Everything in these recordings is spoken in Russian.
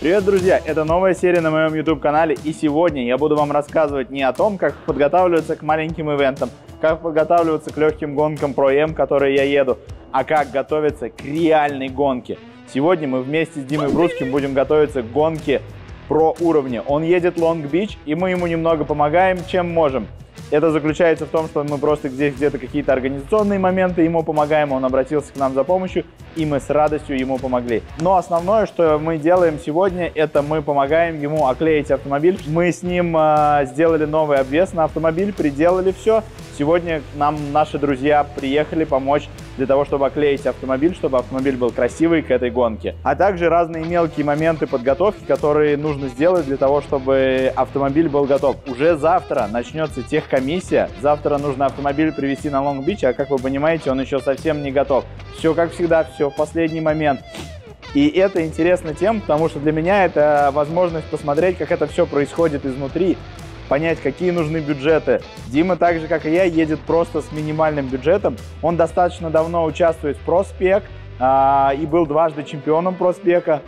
Привет, друзья! Это новая серия на моем YouTube-канале, и сегодня я буду вам рассказывать не о том, как подготавливаться к маленьким ивентам, как подготавливаться к легким гонкам Pro M, которые я еду, а как готовиться к реальной гонке. Сегодня мы вместе с Димой Брусским будем готовиться к гонке про уровня. Он едет Beach, и мы ему немного помогаем, чем можем. Это заключается в том, что мы просто здесь где-то какие-то организационные моменты ему помогаем, он обратился к нам за помощью, и мы с радостью ему помогли. Но основное, что мы делаем сегодня, это мы помогаем ему оклеить автомобиль. Мы с ним э, сделали новый обвес на автомобиль, приделали все. Сегодня нам наши друзья приехали помочь для того, чтобы оклеить автомобиль, чтобы автомобиль был красивый к этой гонке. А также разные мелкие моменты подготовки, которые нужно сделать для того, чтобы автомобиль был готов. Уже завтра начнется техкомиссия. Завтра нужно автомобиль привезти на Лонг-Бич, а как вы понимаете, он еще совсем не готов. Все как всегда, все в последний момент. И это интересно тем, потому что для меня это возможность посмотреть, как это все происходит изнутри, понять, какие нужны бюджеты. Дима, так же, как и я, едет просто с минимальным бюджетом. Он достаточно давно участвует в проспек а, и был дважды чемпионом проспека.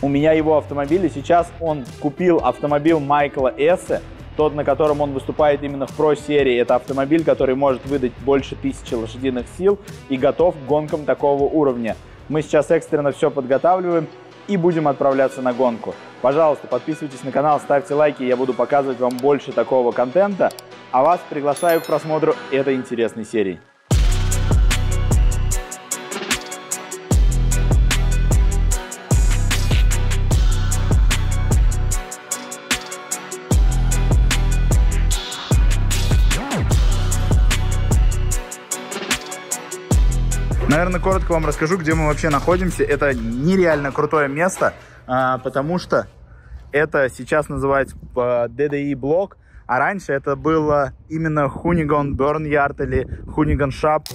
У меня его автомобиль, и сейчас он купил автомобиль Майкла Эссе, тот, на котором он выступает именно в про-серии. Это автомобиль, который может выдать больше тысячи лошадиных сил и готов к гонкам такого уровня. Мы сейчас экстренно все подготавливаем и будем отправляться на гонку. Пожалуйста, подписывайтесь на канал, ставьте лайки, я буду показывать вам больше такого контента. А вас приглашаю к просмотру этой интересной серии. Наверное, коротко вам расскажу, где мы вообще находимся. Это нереально крутое место, потому что это сейчас называется а, DDI блок, а раньше это было именно Хуниган Берньярд или Хуниган Шап.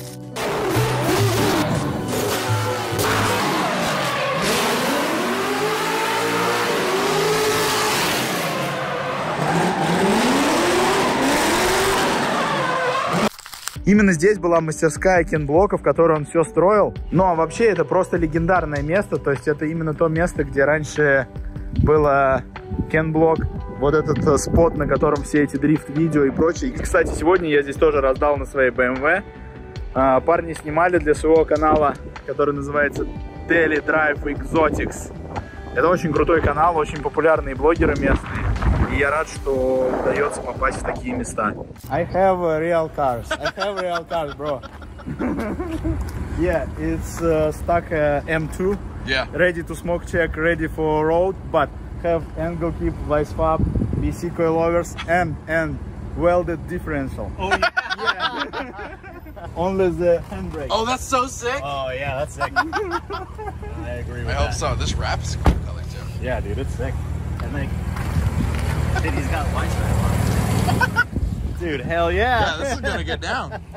Именно здесь была мастерская Кен Блока, в которой он все строил. Ну а вообще это просто легендарное место, то есть это именно то место, где раньше было Кен Блок, вот этот э, спот, на котором все эти дрифт-видео и прочее. И, кстати, сегодня я здесь тоже раздал на своей BMW. А, парни снимали для своего канала, который называется Daily Drive Exotics. Это очень крутой канал, очень популярные блогеры местные. И я рад, что удается попасть в такие места. I have uh, real cars. I have real cars, bro. yeah, it's uh, stuck uh, M2. Yeah. Ready to smoke check, ready for road, but have angle keep, vice fab, BC coilovers, and and welded differential. Oh yeah. Only the handbrake. oh, that's so sick. Oh yeah, that's sick. I agree with I hope so. This wrap is a cool color too. Yeah, dude, it's sick. And like, dude, he's got white stripe on. Dude, hell Yeah, yeah. this is gonna get down.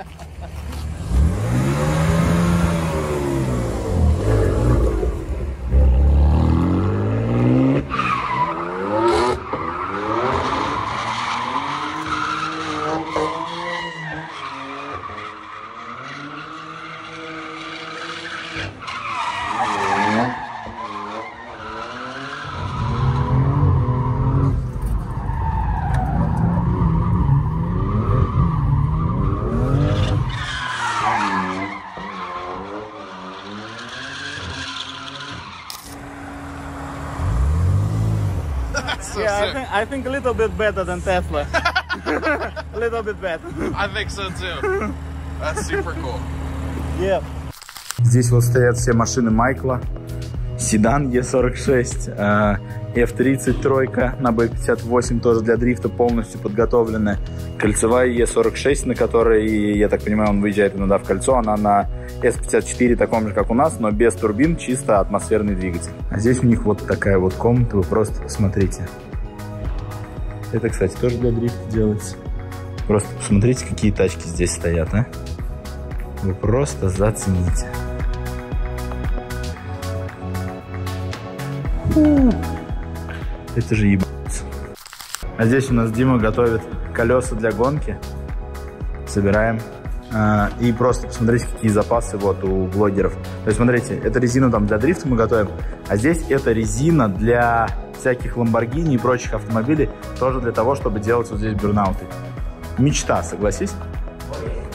I I think a little bit better than Tesla. a little bit better. I think so too. That's super cool. Yeah. Здесь вот стоят все машины Майкла. Седан Е46, э, F30 тройка на B58 тоже для дрифта полностью подготовленная. Кольцевая Е46, на которой, я так понимаю, он выезжает иногда в кольцо. Она на S54 таком же, как у нас, но без турбин, чисто атмосферный двигатель. А здесь у них вот такая вот комната, вы просто посмотрите. Это, кстати, тоже для дрифта делается. Просто посмотрите, какие тачки здесь стоят, а. Вы просто зацените. Это же ебаться. А здесь у нас Дима готовит колеса для гонки. Собираем. А, и просто посмотрите, какие запасы вот у блогеров. То есть, смотрите, это резина там для дрифта мы готовим, а здесь это резина для всяких Ламборгини и прочих автомобилей, тоже для того, чтобы делать вот здесь бурнауты. Мечта, согласись?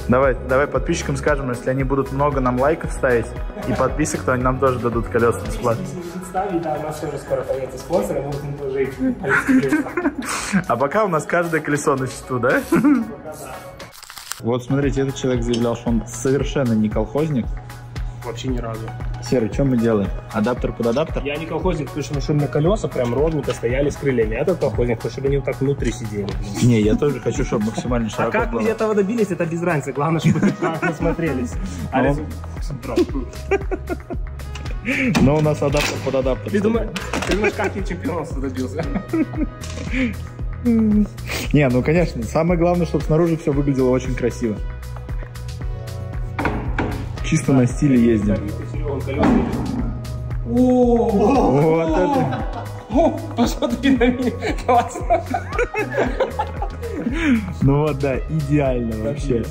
Давай, давай подписчикам скажем, если они будут много нам лайков ставить и подписок, то они нам тоже дадут колеса бесплатно. Будут ставить, да, у нас тоже скоро появится спонсор, и мы будем тоже их А пока у нас каждое колесо на счету, да? Вот смотрите, этот человек заявлял, что он совершенно не колхозник. Вообще ни разу. Серый, что мы делаем? Адаптер под адаптер? Я не колхозник, потому что на колеса прям ровненько стояли с крыльями. А этот колхозник, хочет, чтобы они вот так внутри сидели. Не, я тоже хочу, чтобы максимально А широко как было. мы этого добились, это без разницы. Главное, чтобы мы смотрелись. А Ну. Но у нас адаптер под адаптер. Ты думаешь, ты думаешь, как я чемпионства добился? Не, ну конечно, самое главное, чтобы снаружи все выглядело очень красиво. Чисто на стиле ездим. Вот это. О, посмотри на меня. Классно. Ну вот, да, идеально вообще.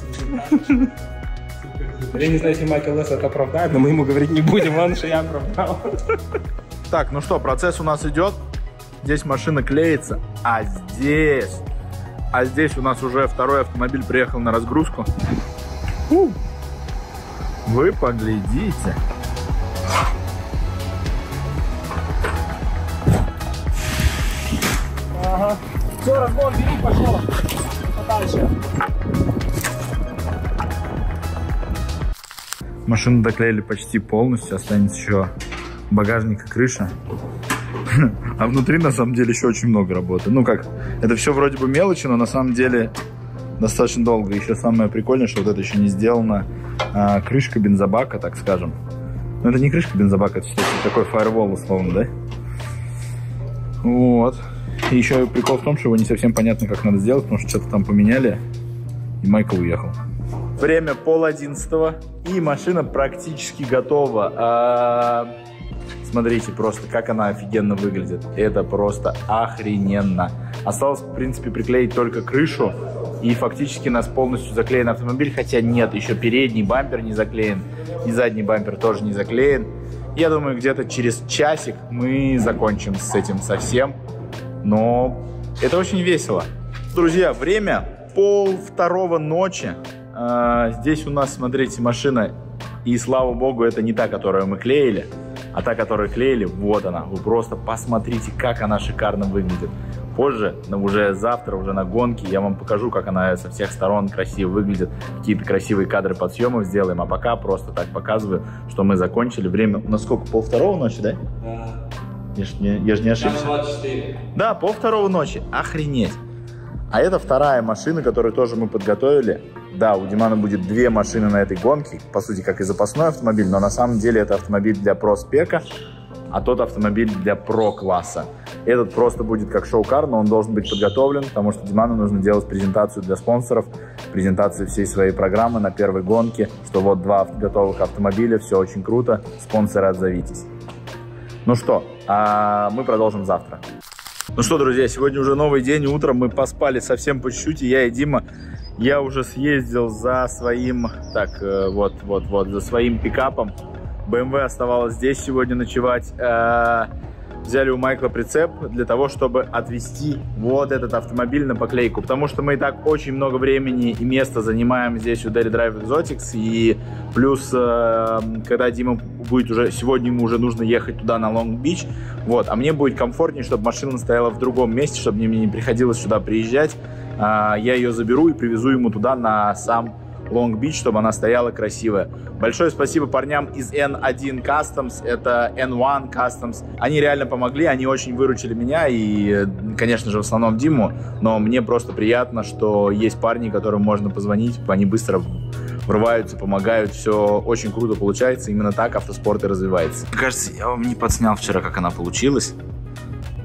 Я не знаю, если Майкл Лесс это оправдает, но мы ему говорить не будем, ладно, что я оправдал. Так, ну что, процесс у нас идет. Здесь машина клеится, а здесь... А здесь у нас уже второй автомобиль приехал на разгрузку. Фу. Вы поглядите. Ага. Все, разгон, бери, пошел. Дальше. Машину доклеили почти полностью, останется еще багажник и крыша. А внутри, на самом деле, еще очень много работы. Ну как, это все вроде бы мелочи, но на самом деле достаточно долго. Еще самое прикольное, что вот это еще не сделано. А, крышка бензобака, так скажем. Но это не крышка бензобака, это такой фаервол, условно, да? Вот. И еще прикол в том, что его не совсем понятно, как надо сделать, потому что что-то там поменяли, и Майкл уехал. Время пол одиннадцатого, и машина практически готова. А, Смотрите просто, как она офигенно выглядит. Это просто охрененно. Осталось, в принципе, приклеить только крышу, и фактически нас полностью заклеен автомобиль, хотя нет, еще передний бампер не заклеен, и задний бампер тоже не заклеен. Я думаю, где-то через часик мы закончим с этим совсем, но это очень весело. Друзья, время пол второго ночи. А, здесь у нас, смотрите, машина, и слава богу, это не та, которую мы клеили, а та, которую клеили, вот она. Вы просто посмотрите, как она шикарно выглядит. Позже, но уже завтра, уже на гонке, я вам покажу, как она со всех сторон красиво выглядит. Какие-то красивые кадры подсъемов сделаем. А пока просто так показываю, что мы закончили. Время у нас сколько? Пол второго ночи, да? Я ж не, я ж не ошибся. 24. Да, пол второго ночи. Охренеть. А это вторая машина, которую тоже мы подготовили. Да, у Димана будет две машины на этой гонке. По сути, как и запасной автомобиль, но на самом деле это автомобиль для про-спека, а тот автомобиль для про-класса. Этот просто будет как шоу-кар, но он должен быть подготовлен, потому что Диману нужно делать презентацию для спонсоров, презентацию всей своей программы на первой гонке, что вот два готовых автомобиля, все очень круто, спонсоры отзовитесь. Ну что, а мы продолжим завтра. Ну что, друзья, сегодня уже новый день, утром мы поспали совсем по чуть-чуть, и я и Дима, я уже съездил за своим, так, э, вот, вот, вот, за своим пикапом. BMW оставалось здесь сегодня ночевать. Э, Взяли у Майкла прицеп для того, чтобы отвезти вот этот автомобиль на поклейку. Потому что мы и так очень много времени и места занимаем здесь у Daily Drive Exotics. И плюс, э, когда Дима будет уже, сегодня ему уже нужно ехать туда на Лонг-Бич. Вот, а мне будет комфортнее, чтобы машина стояла в другом месте, чтобы мне не приходилось сюда приезжать. А, Я ее заберу и привезу ему туда на сам Лонг-Бич, чтобы она стояла красивая. Большое спасибо парням из N1 Customs, это N1 Customs. Они реально помогли, они очень выручили меня и, конечно же, в основном Диму, но мне просто приятно, что есть парни, которым можно позвонить, они быстро врываются, помогают, все очень круто получается, именно так автоспорт и развивается. Мне кажется, я вам не подснял вчера, как она получилась.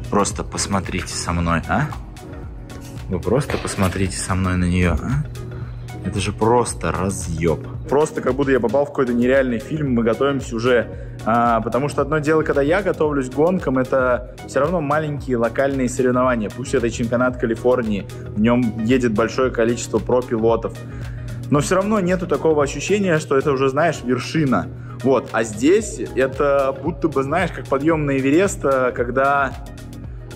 Просто посмотрите со мной, а? Вы просто посмотрите со мной на нее, а? Это же просто разъеб. Просто как будто я попал в какой-то нереальный фильм, мы готовимся уже. А, потому что одно дело, когда я готовлюсь к гонкам, это все равно маленькие локальные соревнования. Пусть это чемпионат Калифорнии, в нем едет большое количество про-пилотов. Но все равно нету такого ощущения, что это уже, знаешь, вершина. Вот. А здесь это будто бы, знаешь, как подъем на Эверест, а, когда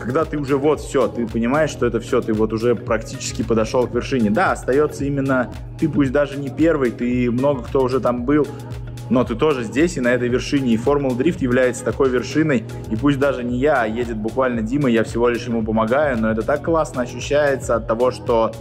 когда ты уже вот все, ты понимаешь, что это все, ты вот уже практически подошел к вершине. Да, остается именно ты, пусть даже не первый, ты много кто уже там был, но ты тоже здесь и на этой вершине. И Формула Дрифт является такой вершиной. И пусть даже не я, а едет буквально Дима, я всего лишь ему помогаю, но это так классно ощущается от того, что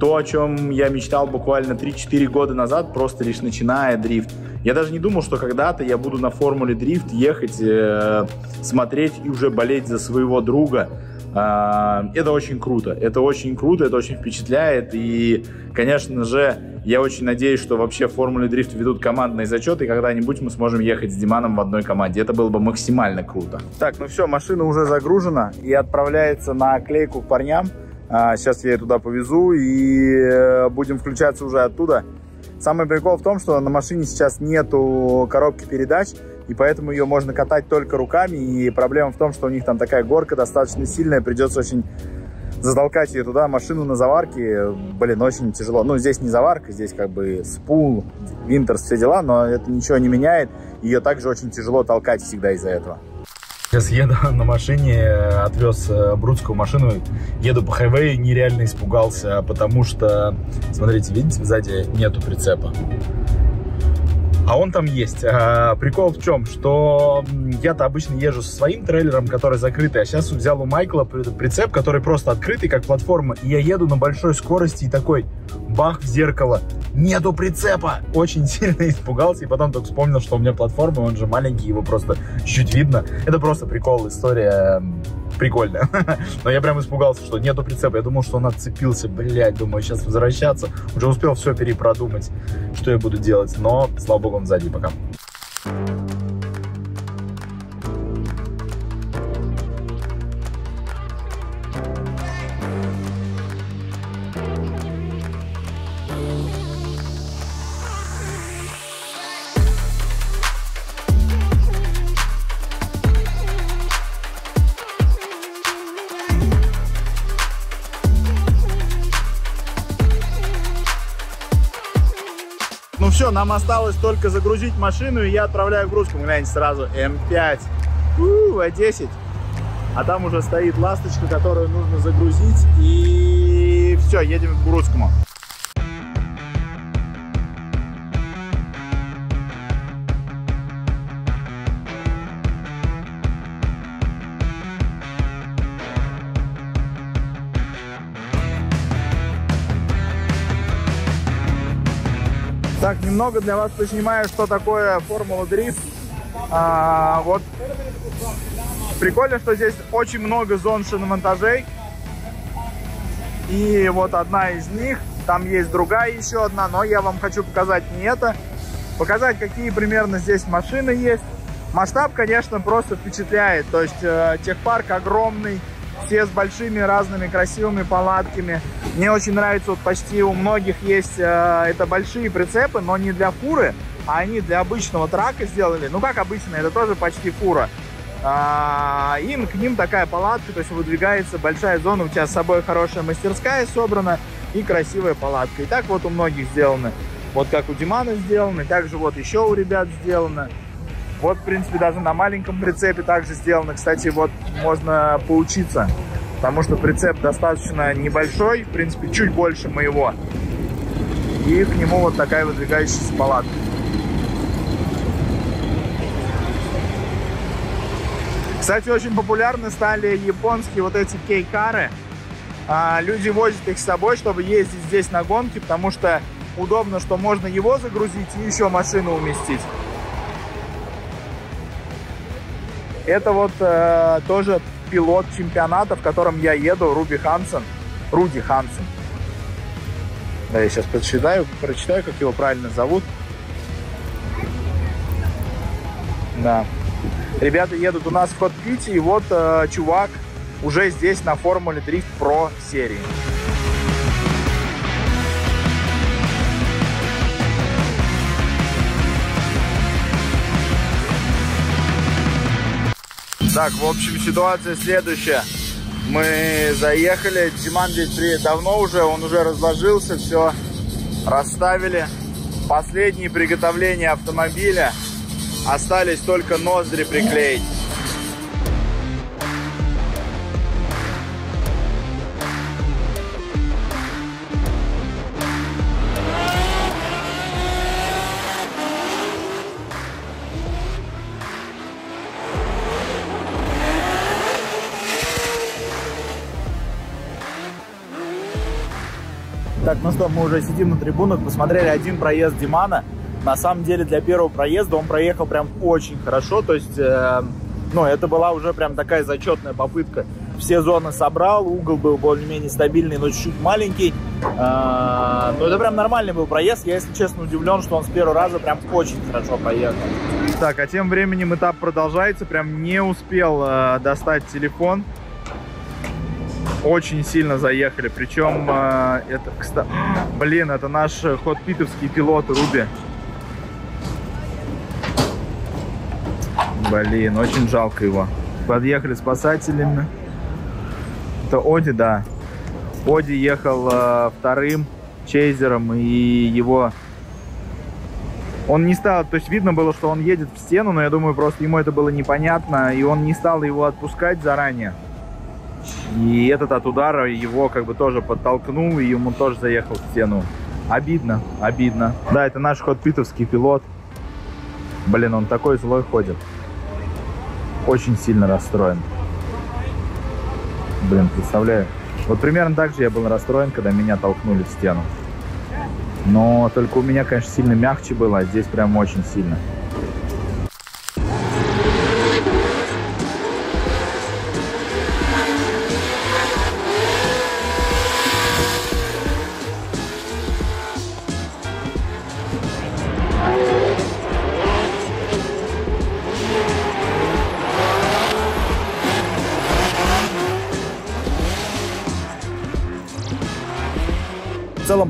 то, о чем я мечтал буквально 3-4 года назад, просто лишь начиная дрифт. Я даже не думал, что когда-то я буду на формуле дрифт ехать, э, смотреть и уже болеть за своего друга. Э, это очень круто. Это очень круто, это очень впечатляет. И, конечно же, я очень надеюсь, что вообще в формуле дрифт ведут командные зачеты, и когда-нибудь мы сможем ехать с Диманом в одной команде. Это было бы максимально круто. Так, ну все, машина уже загружена и отправляется на клейку к парням. А, сейчас я ее туда повезу и э, будем включаться уже оттуда. Самый прикол в том, что на машине сейчас нету коробки передач, и поэтому ее можно катать только руками. И проблема в том, что у них там такая горка достаточно сильная, придется очень затолкать ее туда, машину на заварке, блин, очень тяжело. Ну, здесь не заварка, здесь как бы спул, винтерс, все дела, но это ничего не меняет. Ее также очень тяжело толкать всегда из-за этого. Сейчас еду на машине, отвез э, брудскую машину, еду по хайвею, нереально испугался, потому что, смотрите, видите, сзади нету прицепа. А он там есть. А, прикол в чем, что я-то обычно езжу со своим трейлером, который закрытый, а сейчас взял у Майкла прицеп, который просто открытый, как платформа, и я еду на большой скорости и такой бах в зеркало, нету прицепа. Очень сильно испугался и потом только вспомнил, что у меня платформа, он же маленький, его просто чуть-чуть видно. Это просто прикол, история прикольная. Но я прям испугался, что нету прицепа. Я думал, что он отцепился, блядь, думаю, сейчас возвращаться. Уже успел все перепродумать, что я буду делать. Но, слава богу, он сзади пока. Ну все, нам осталось только загрузить машину, и я отправляю грузку. Гляньте сразу, М5, У, А10. А там уже стоит ласточка, которую нужно загрузить. И все, едем к Грузскому. Немного для вас поснимаю, что такое Формула Дрифт. А, вот прикольно, что здесь очень много зон шиномонтажей. И вот одна из них, там есть другая еще одна, но я вам хочу показать не это. Показать, какие примерно здесь машины есть. Масштаб, конечно, просто впечатляет. То есть э, техпарк огромный, все с большими разными красивыми палатками. Мне очень нравится, вот почти у многих есть э, это большие прицепы, но не для фуры, а они для обычного трака сделали. Ну, как обычно, это тоже почти фура. А, и к ним такая палатка, то есть выдвигается большая зона, у тебя с собой хорошая мастерская собрана и красивая палатка. И так вот у многих сделаны. Вот как у Димана сделаны, также вот еще у ребят сделано. Вот, в принципе, даже на маленьком прицепе также сделано. Кстати, вот можно поучиться, потому что прицеп достаточно небольшой, в принципе, чуть больше моего. И к нему вот такая выдвигающаяся палатка. Кстати, очень популярны стали японские вот эти кейкары. А, люди возят их с собой, чтобы ездить здесь на гонки, потому что удобно, что можно его загрузить и еще машину уместить. Это вот э, тоже пилот чемпионата, в котором я еду, Руби Хансен. Руди Хансен. Да, я сейчас прочитаю, прочитаю, как его правильно зовут. Да. Ребята едут у нас в кокпите, и вот э, чувак уже здесь на Формуле Дрифт Про серии. Так, в общем, ситуация следующая. Мы заехали, Диман здесь давно уже, он уже разложился, все расставили. Последние приготовления автомобиля. Остались только ноздри приклеить. Так, ну что, мы уже сидим на трибунах, посмотрели один проезд Димана. На самом деле для первого проезда он проехал прям очень хорошо, то есть, э, ну, это была уже прям такая зачетная попытка. Все зоны собрал, угол был более-менее стабильный, но чуть-чуть маленький. Э, ну, это прям нормальный был проезд. Я, если честно, удивлен, что он с первого раза прям очень хорошо проехал. Так, а тем временем этап продолжается. Прям не успел э, достать телефон очень сильно заехали. Причем э, это, кстати, блин, это наш хот-питовский пилот Руби. Блин, очень жалко его. Подъехали спасателями. Это Оди, да. Оди ехал э, вторым чейзером, и его... Он не стал, то есть видно было, что он едет в стену, но я думаю, просто ему это было непонятно, и он не стал его отпускать заранее. И этот от удара его как бы тоже подтолкнул, и ему тоже заехал в стену. Обидно, обидно. Да, это наш хот-питовский пилот. Блин, он такой злой ходит. Очень сильно расстроен. Блин, представляю. Вот примерно так же я был расстроен, когда меня толкнули в стену. Но только у меня, конечно, сильно мягче было, а здесь прям очень сильно.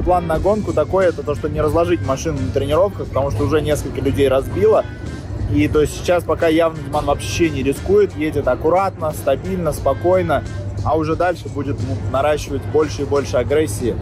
План на гонку такой, это то, что не разложить машину на тренировках, потому что уже несколько людей разбило. И то есть сейчас пока явно Диман вообще не рискует, едет аккуратно, стабильно, спокойно, а уже дальше будет наращивать больше и больше агрессии.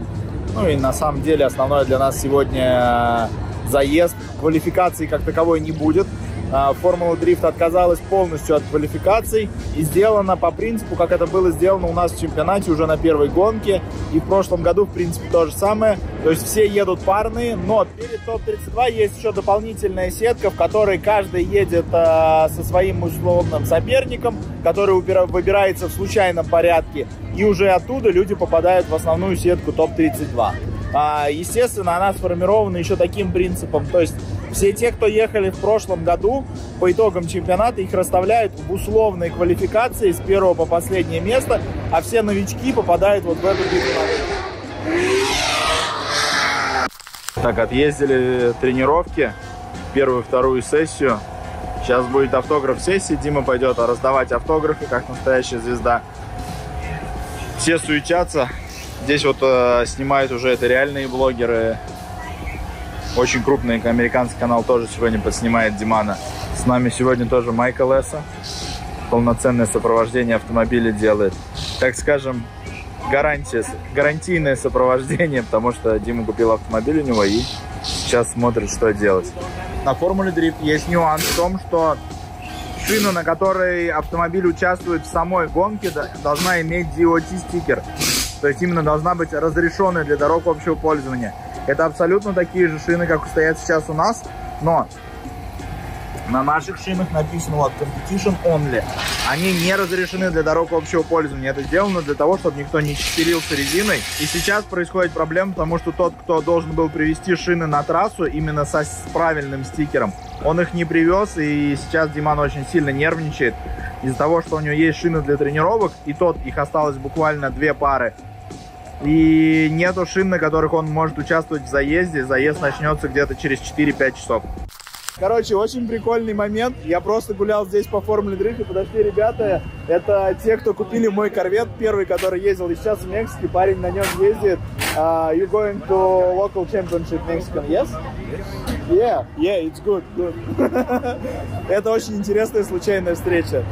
Ну и на самом деле основное для нас сегодня э, заезд. Квалификации как таковой не будет. А, Формула Дрифт отказалась полностью от квалификаций и сделано по принципу, как это было сделано у нас в чемпионате уже на первой гонке. И в прошлом году, в принципе, то же самое. То есть все едут парные, но перед топ-32 есть еще дополнительная сетка, в которой каждый едет э, со своим условным соперником, который выбирается в случайном порядке. И уже оттуда люди попадают в основную сетку топ-32. А, естественно, она сформирована еще таким принципом. То есть все те, кто ехали в прошлом году, по итогам чемпионата, их расставляют в условной квалификации с первого по последнее место, а все новички попадают вот в эту битву. Так, отъездили тренировки, первую, вторую сессию. Сейчас будет автограф сессии, Дима пойдет раздавать автографы, как настоящая звезда. Все суетятся. Здесь вот э, снимают уже это реальные блогеры. Очень крупный американский канал тоже сегодня подснимает Димана. С нами сегодня тоже Майкл Лесса. Полноценное сопровождение автомобиля делает. Так скажем, гарантия, гарантийное сопровождение, потому что Дима купил автомобиль у него и сейчас смотрит, что делать. На Формуле Дрифт есть нюанс в том, что шина, на которой автомобиль участвует в самой гонке, должна иметь DOT-стикер. То есть именно должна быть разрешенная для дорог общего пользования. Это абсолютно такие же шины, как стоят сейчас у нас, но на наших шинах написано вот Competition Only. Они не разрешены для дорог общего пользования. Это сделано для того, чтобы никто не читерился резиной. И сейчас происходит проблема, потому что тот, кто должен был привезти шины на трассу именно со, с правильным стикером, он их не привез. И сейчас Диман очень сильно нервничает из-за того, что у него есть шины для тренировок, и тот, их осталось буквально две пары. И нету шин, на которых он может участвовать в заезде. Заезд начнется где-то через 4-5 часов. Короче, очень прикольный момент. Я просто гулял здесь по формуле дрифта. Подошли ребята. Это те, кто купили мой корвет, первый, который ездил. И сейчас в Мексике парень на нем ездит. Uh, you going to local championship Mexican, yes? Yeah, yeah, it's good, good. Это очень интересная случайная встреча.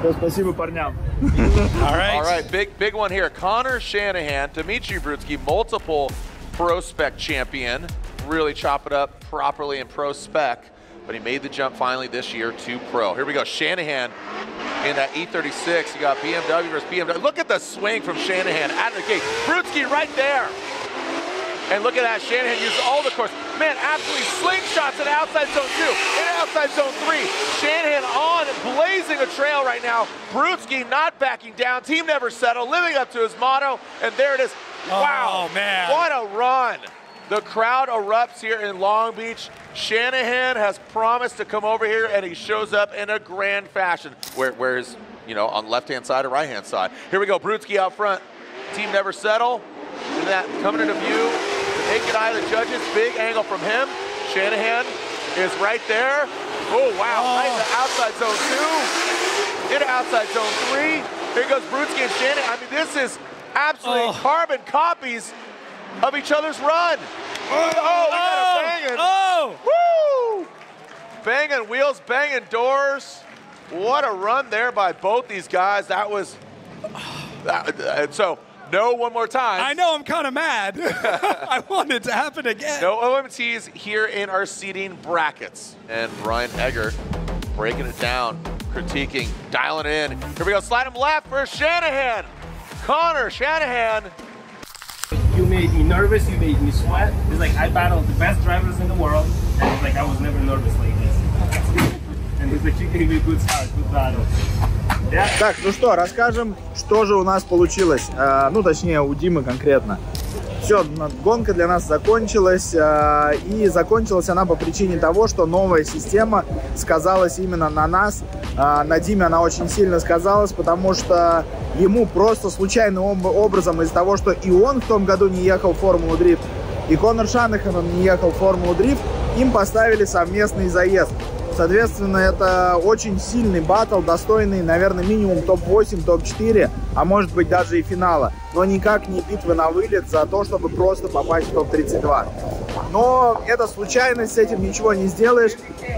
Все, спасибо парням. All right. All right, big big one here. Connor Shanahan, Dmitry Brutsky, multiple pro spec champion, really chop it up properly in pro spec, but he made the jump finally this year to pro. Here we go, Shanahan in that E36. You got BMW versus BMW. Look at the swing from Shanahan out of the gate. Brutsky right there. And look at that, Shanahan uses all the course. Man, absolutely slingshots in outside zone two, in outside zone three. Shanahan on, blazing a trail right now. Brutsky not backing down. Team never settle, living up to his motto. And there it is. Wow, Oh, man. What a run. The crowd erupts here in Long Beach. Shanahan has promised to come over here, and he shows up in a grand fashion. Where, where's, you know, on left-hand side or right-hand side. Here we go, Brutsky out front. Team never settle. And that coming into view. Naked eye of the judges, big angle from him. Shanahan is right there. Oh, wow, right in the outside zone two. Into outside zone three. Here goes Brutsky and Shanahan. I mean, this is absolutely Oh. carbon copies of each other's run. Oh, we got a oh, banging. Oh! Woo! Banging wheels, banging doors. What a run there by both these guys. That was. That, so, no one more time. I know I'm kind of mad. I want it to happen again. No OMTs here in our seating brackets. And Brian Egger breaking it down, critiquing, dialing in. Here we go, slide him left for Shanahan. Connor Shanahan. You made me nervous, you made me sweat. It's like I battled the best drivers in the world, and it's like I was never nervous like this. and it's like you gave me a good start, good battle. Так, ну что, расскажем, что же у нас получилось. Э, ну, точнее, у Димы конкретно. Все, гонка для нас закончилась. э, и закончилась она по причине того, что новая система сказалась именно на нас. Э, на Диме она очень сильно сказалась, потому что ему просто случайным об- образом из-за того, что и он в том году не ехал в Формулу Дрифт, и Конор Шанаханом не ехал в Формулу Дрифт, им поставили совместный заезд. Соответственно, это очень сильный батл, достойный, наверное, минимум топ-8, топ-4, а может быть даже и финала. Но никак не битвы на вылет за то, чтобы просто попасть в топ-32. Но это случайность, с этим ничего не сделаешь.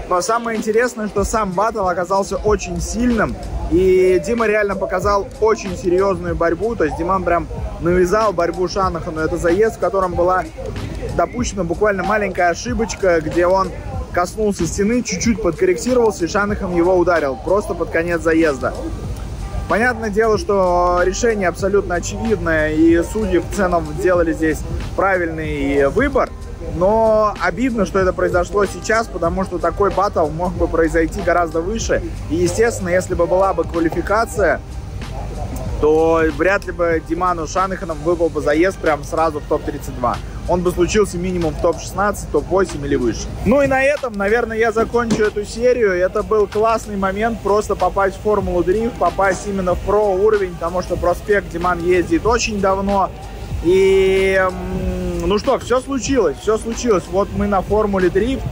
Но самое интересное, что сам батл оказался очень сильным. И Дима реально показал очень серьезную борьбу. То есть Диман прям навязал борьбу Шанахану. Это заезд, в котором была допущена буквально маленькая ошибочка, где он коснулся стены, чуть-чуть подкорректировался, и Шанахан его ударил просто под конец заезда. Понятное дело, что решение абсолютно очевидное, и судьи в целом сделали здесь правильный выбор. Но обидно, что это произошло сейчас, потому что такой батл мог бы произойти гораздо выше. И, естественно, если бы была бы квалификация, то вряд ли бы Диману Шанаханом выпал бы заезд прям сразу в топ-32. Он бы случился минимум в топ-16, топ-8 или выше. Ну и на этом, наверное, я закончу эту серию. Это был классный момент просто попасть в Формулу Дрифт, попасть именно в про уровень, потому что проспект Диман ездит очень давно. И, ну что, все случилось, все случилось. Вот мы на Формуле Дрифт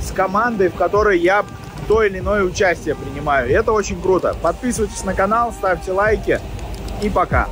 с командой, в которой я то или иное участие принимаю. И это очень круто. Подписывайтесь на канал, ставьте лайки и пока.